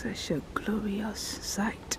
Such a glorious sight.